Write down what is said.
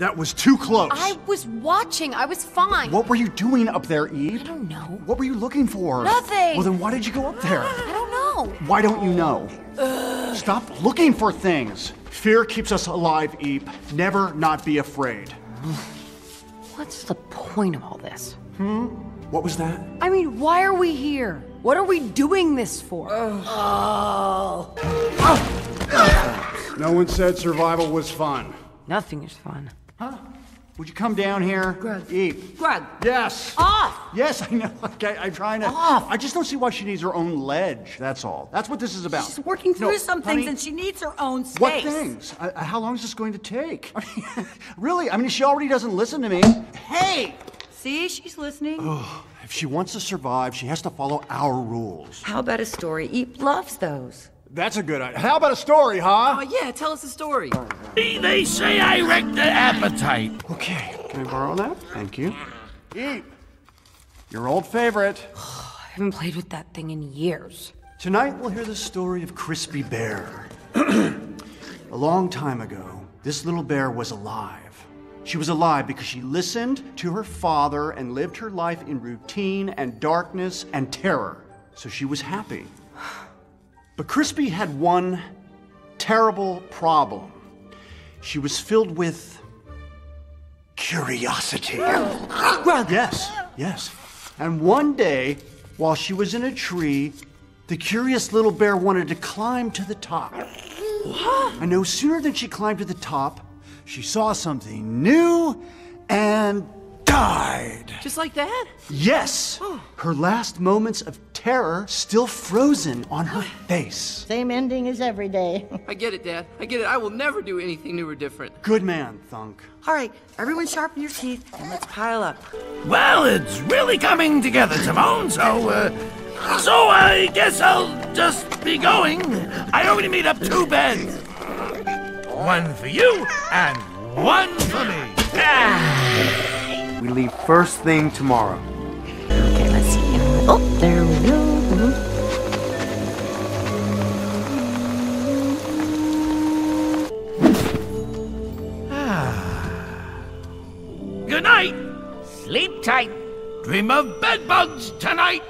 That was too close. I was watching. I was fine. What were you doing up there, Eep? I don't know. What were you looking for? Nothing. Well, then why did you go up there? I don't know. Why don't you know? Ugh. Stop looking for things. Fear keeps us alive, Eep. Never not be afraid. What's the point of all this? Hmm? What was that? I mean, why are we here? What are we doing this for? Oh. No one said survival was fun. Nothing is fun. Would you come down here? Grug. Eep. Grug, Yes. off! Yes, I know. Okay, I'm trying to. Off. I just don't see why she needs her own ledge. That's all. That's what this is about. She's working through No, some honey, things and she needs her own space. What things? Uh, how long is this going to take? I mean, really? I mean, she already doesn't listen to me. Hey! See, she's listening. If she wants to survive, she has to follow our rules. How about a story? Eep loves those. That's a good idea. How about a story, huh? Oh, yeah, tell us a story. They say I wrecked the appetite. Okay, can I borrow that? Thank you. Eat. Your old favorite. I haven't played with that thing in years. Tonight we'll hear the story of Crispy Bear. a long time ago, this little bear was alive. She was alive because she listened to her father and lived her life in routine and darkness and terror. So she was happy. But Crispy had one terrible problem. She was filled with curiosity. Yes, yes. And one day, while she was in a tree, the curious little bear wanted to climb to the top. And no sooner than she climbed to the top, she saw something new and died. Just like that? Yes, her last moments of terror still frozen on her face. Same ending as every day. I get it, Dad. I get it. I will never do anything new or different. Good man, Thunk. All right, everyone sharpen your teeth and let's pile up. Well, it's really coming together, Timon, so, uh, so I guess I'll just be going. I already made up two beds. One for you and one for me. We leave first thing tomorrow. Okay, let's see. Oh, there we go. Mhm. Good night. Sleep tight. Dream of bed bugs tonight.